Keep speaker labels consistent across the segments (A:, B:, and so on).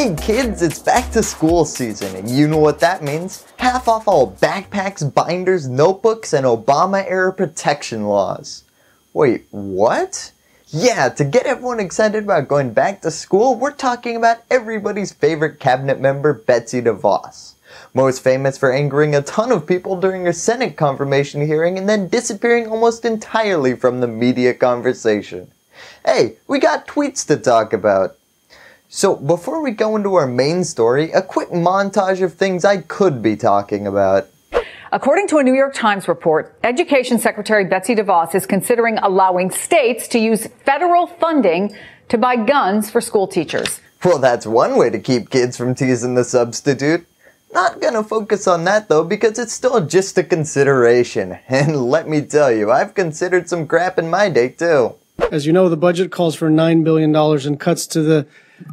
A: Hey kids, it's back to school season, and you know what that means. Half off all backpacks, binders, notebooks, and Obama era protection laws. Wait, what? Yeah, to get everyone excited about going back to school, we're talking about everybody's favorite cabinet member, Betsy DeVos. Most famous for angering a ton of people during a Senate confirmation hearing and then disappearing almost entirely from the media conversation. Hey, we got tweets to talk about. So before we go into our main story, a quick montage of things I could be talking about.
B: According to a New York Times report, Education Secretary Betsy DeVos is considering allowing states to use federal funding to buy guns for school teachers.
A: Well, that's one way to keep kids from teasing the substitute. Not gonna focus on that though because it's still just a consideration. And let me tell you, I've considered some crap in my day too.
C: As you know, the budget calls for $9 billion in cuts to the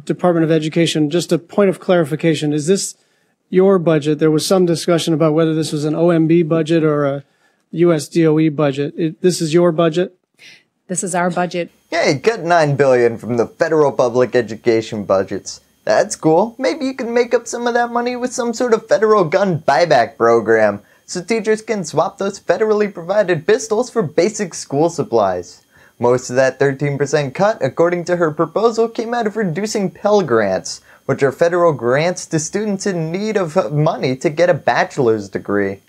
C: Department of Education. Just a point of clarification. Is this your budget? There was some discussion about whether this was an OMB budget or a US DOE budget. It, this is your budget?
D: This is our budget.
A: Hey, cut 9 billion from the federal public education budgets. That's cool. Maybe you can make up some of that money with some sort of federal gun buyback program so teachers can swap those federally provided pistols for basic school supplies. Most of that 13% cut, according to her proposal, came out of reducing Pell Grants, which are federal grants to students in need of money to get a bachelor's degree.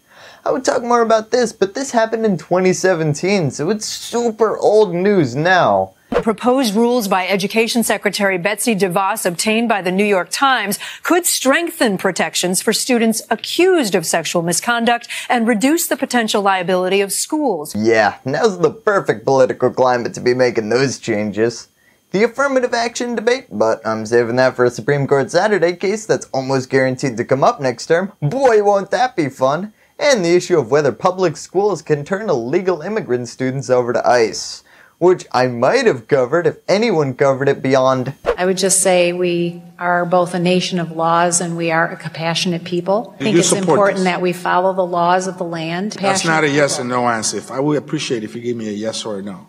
A: I would talk more about this, but this happened in 2017, so it's super old news now.
E: Proposed rules by Education Secretary Betsy DeVos obtained by the New York Times could strengthen protections for students accused of sexual misconduct and reduce the potential liability of schools.
A: Yeah, now's the perfect political climate to be making those changes. The affirmative action debate, but I'm saving that for a Supreme Court Saturday case that's almost guaranteed to come up next term. Boy, won't that be fun! And the issue of whether public schools can turn illegal immigrant students over to ICE which I might have covered if anyone covered it beyond.
D: I would just say we are both a nation of laws and we are a compassionate people. I think it's important
F: this?
D: that we follow the laws of the land.
F: That's not a yes
D: people.
F: and no answer. If I would appreciate if you give me a yes or a no.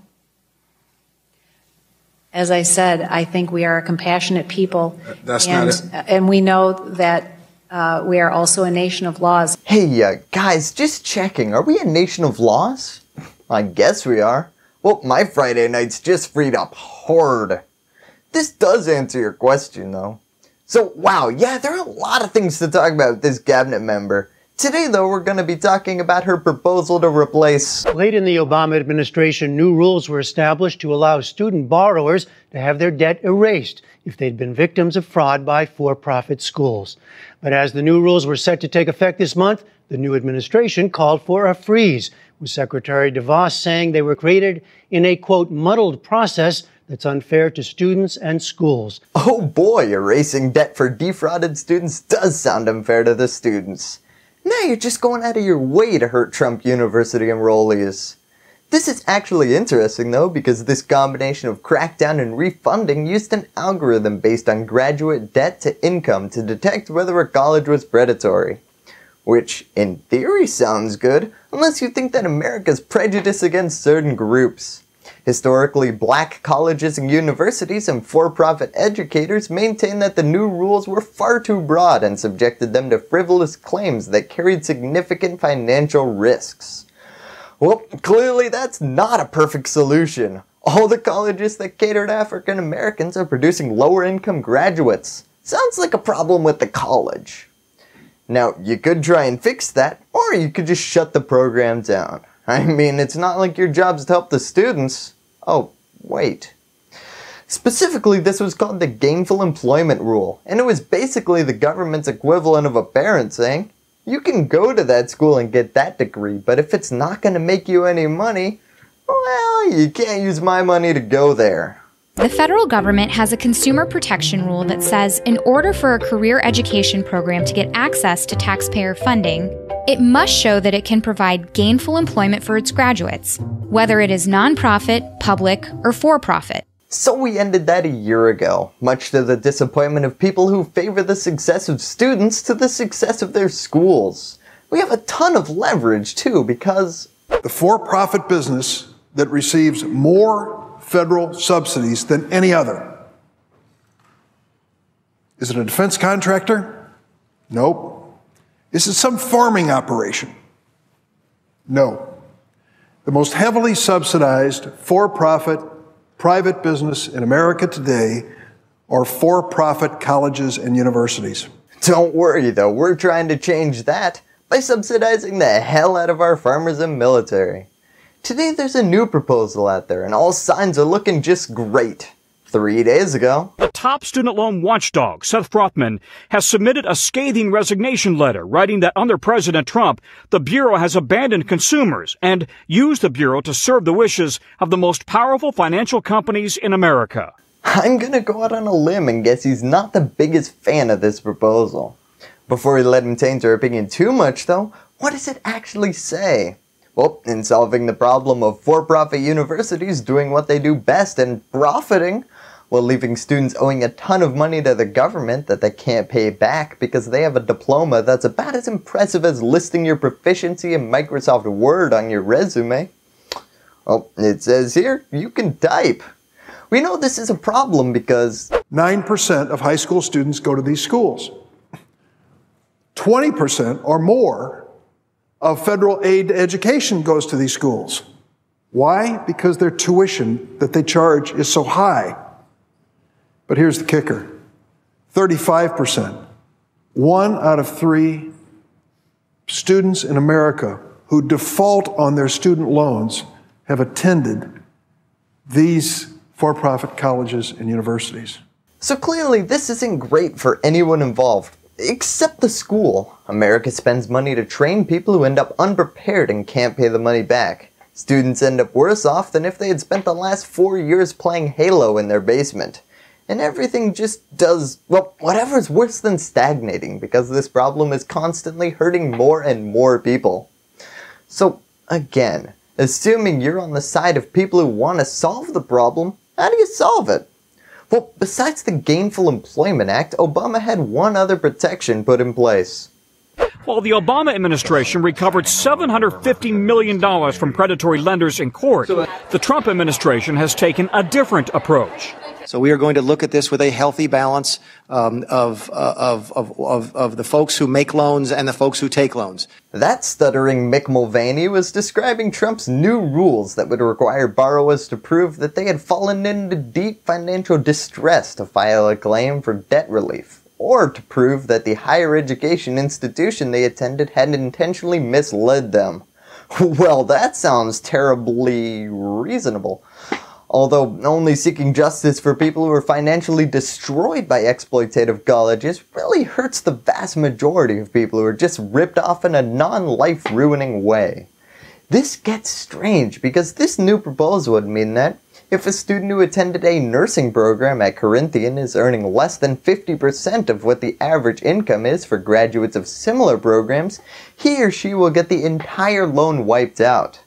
D: As I said, I think we are a compassionate people.
F: That's not
D: and,
F: it.
D: And we know that uh, we are also a nation of laws.
A: Hey, uh, guys, just checking. Are we a nation of laws? I guess we are. Well, my Friday nights just freed up hard. This does answer your question, though. So, wow, yeah, there are a lot of things to talk about with this cabinet member. Today, though, we're going to be talking about her proposal to replace.
G: Late in the Obama administration, new rules were established to allow student borrowers to have their debt erased if they'd been victims of fraud by for profit schools. But as the new rules were set to take effect this month, the new administration called for a freeze, with Secretary DeVos saying they were created in a quote, muddled process that's unfair to students and schools.
A: Oh boy, erasing debt for defrauded students does sound unfair to the students. Now you're just going out of your way to hurt Trump University enrollees. This is actually interesting though because this combination of crackdown and refunding used an algorithm based on graduate debt to income to detect whether a college was predatory. Which, in theory, sounds good, unless you think that America's prejudice against certain groups. Historically, black colleges and universities and for-profit educators maintain that the new rules were far too broad and subjected them to frivolous claims that carried significant financial risks. Well, clearly that's not a perfect solution. All the colleges that cater to African Americans are producing lower income graduates. Sounds like a problem with the college. Now, you could try and fix that, or you could just shut the program down. I mean, it's not like your job's to help the students. Oh, wait. Specifically, this was called the Gainful Employment Rule, and it was basically the government's equivalent of a parent saying, you can go to that school and get that degree, but if it's not going to make you any money, well, you can't use my money to go there.
H: The federal government has a consumer protection rule that says in order for a career education program to get access to taxpayer funding, it must show that it can provide gainful employment for its graduates, whether it is nonprofit, public, or for profit.
A: So we ended that a year ago, much to the disappointment of people who favor the success of students to the success of their schools. We have a ton of leverage too because
I: The for profit business that receives more federal subsidies than any other Is it a defense contractor? Nope. Is it some farming operation? No. The most heavily subsidized for profit private business in America today are for profit colleges and universities.
A: Don't worry though, we're trying to change that by subsidizing the hell out of our farmers and military. Today there's a new proposal out there and all signs are looking just great. Three days ago,
J: the top student loan watchdog, Seth Frotman, has submitted a scathing resignation letter writing that under President Trump, the Bureau has abandoned consumers and used the Bureau to serve the wishes of the most powerful financial companies in America.
A: I'm gonna go out on a limb and guess he's not the biggest fan of this proposal. Before we let him taint our opinion too much though, what does it actually say? Well, in solving the problem of for-profit universities doing what they do best and profiting, while leaving students owing a ton of money to the government that they can't pay back because they have a diploma that's about as impressive as listing your proficiency in Microsoft Word on your resume. Well, it says here, you can type. We know this is a problem because
I: 9% of high school students go to these schools. 20% or more of federal aid to education goes to these schools. Why? Because their tuition that they charge is so high. But here's the kicker 35%. One out of three students in America who default on their student loans have attended these for profit colleges and universities.
A: So clearly, this isn't great for anyone involved, except the school. America spends money to train people who end up unprepared and can't pay the money back. Students end up worse off than if they had spent the last four years playing Halo in their basement and everything just does, well, whatever's worse than stagnating because this problem is constantly hurting more and more people. So, again, assuming you're on the side of people who want to solve the problem, how do you solve it? Well, besides the Gainful Employment Act, Obama had one other protection put in place.
J: While the Obama administration recovered $750 million from predatory lenders in court, uh, the Trump administration has taken a different approach.
K: So we are going to look at this with a healthy balance um, of, uh, of, of, of, of, the folks who make loans and the folks who take loans.
A: That stuttering Mick Mulvaney was describing Trump's new rules that would require borrowers to prove that they had fallen into deep financial distress to file a claim for debt relief, or to prove that the higher education institution they attended had intentionally misled them. Well, that sounds terribly reasonable although only seeking justice for people who are financially destroyed by exploitative colleges really hurts the vast majority of people who are just ripped off in a non-life ruining way. This gets strange because this new proposal would mean that if a student who attended a nursing program at Corinthian is earning less than 50% of what the average income is for graduates of similar programs, he or she will get the entire loan wiped out.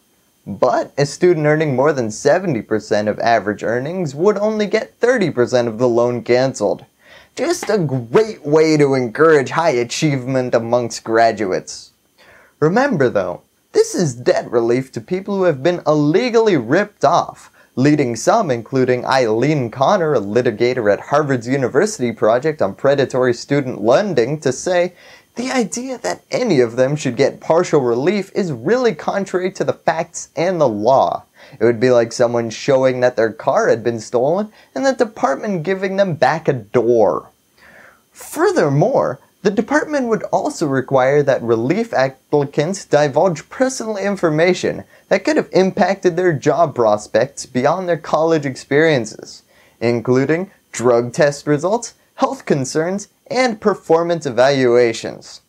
A: But a student earning more than 70% of average earnings would only get 30% of the loan canceled. Just a great way to encourage high achievement amongst graduates. Remember though, this is debt relief to people who have been illegally ripped off, leading some, including Eileen Connor, a litigator at Harvard's University Project on predatory student lending, to say the idea that any of them should get partial relief is really contrary to the facts and the law. It would be like someone showing that their car had been stolen and the department giving them back a door. Furthermore, the department would also require that relief applicants divulge personal information that could have impacted their job prospects beyond their college experiences, including drug test results, health concerns, and performance evaluations.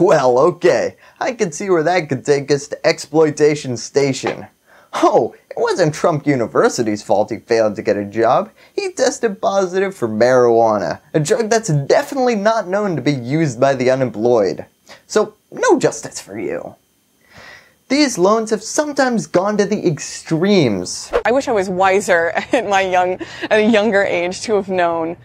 A: Well, okay, I can see where that could take us to Exploitation Station. Oh, it wasn't Trump University's fault he failed to get a job. He tested positive for marijuana, a drug that's definitely not known to be used by the unemployed. So, no justice for you. These loans have sometimes gone to the extremes.
L: I wish I was wiser at my young at a younger age to have known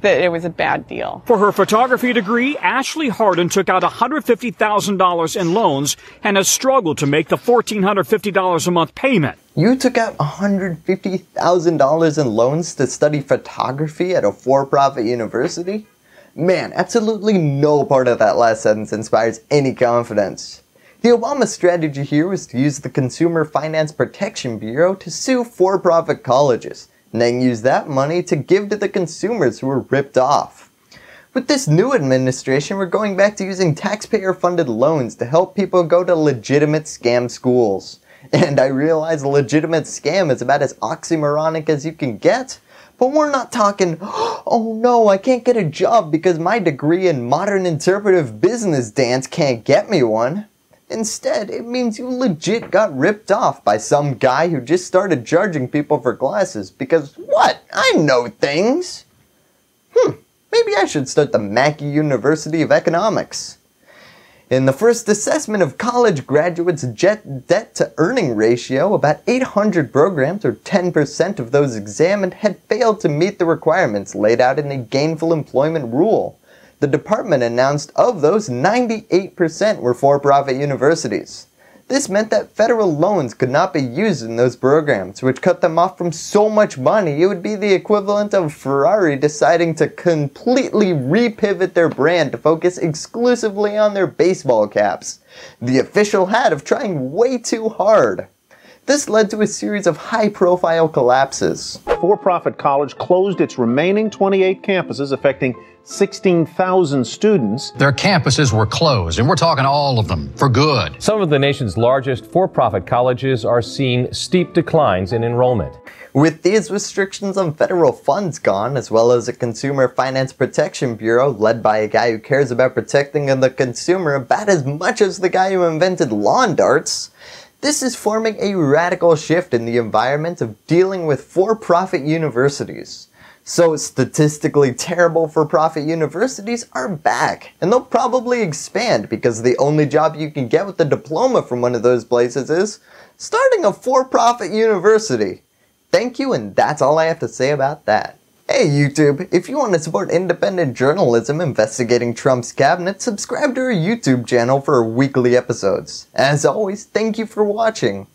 L: that it was a bad deal.
J: For her photography degree, Ashley Harden took out $150,000 in loans and has struggled to make the $1,450 a month payment.
A: You took out $150,000 in loans to study photography at a for profit university? Man, absolutely no part of that last sentence inspires any confidence. The Obama strategy here was to use the Consumer Finance Protection Bureau to sue for profit colleges, and then use that money to give to the consumers who were ripped off. With this new administration, we're going back to using taxpayer funded loans to help people go to legitimate scam schools. And I realize legitimate scam is about as oxymoronic as you can get, but we're not talking, oh no, I can't get a job because my degree in modern interpretive business dance can't get me one. Instead, it means you legit got ripped off by some guy who just started charging people for glasses because what? I know things. Hmm, maybe I should start the Mackey University of Economics. In the first assessment of college graduates' debt to earning ratio, about 800 programs, or 10% of those examined, had failed to meet the requirements laid out in the gainful employment rule. The department announced of those, 98% were for profit universities. This meant that federal loans could not be used in those programs, which cut them off from so much money it would be the equivalent of Ferrari deciding to completely repivot their brand to focus exclusively on their baseball caps. The official hat of trying way too hard. This led to a series of high profile collapses.
M: For profit college closed its remaining 28 campuses, affecting 16,000 students.
N: Their campuses were closed, and we're talking all of them for good.
O: Some of the nation's largest for profit colleges are seeing steep declines in enrollment.
A: With these restrictions on federal funds gone, as well as a Consumer Finance Protection Bureau led by a guy who cares about protecting the consumer about as much as the guy who invented lawn darts, this is forming a radical shift in the environment of dealing with for profit universities. So statistically terrible for-profit universities are back, and they'll probably expand because the only job you can get with a diploma from one of those places is starting a for-profit university. Thank you, and that's all I have to say about that. Hey YouTube, if you want to support independent journalism investigating Trump's cabinet, subscribe to our YouTube channel for weekly episodes. As always, thank you for watching.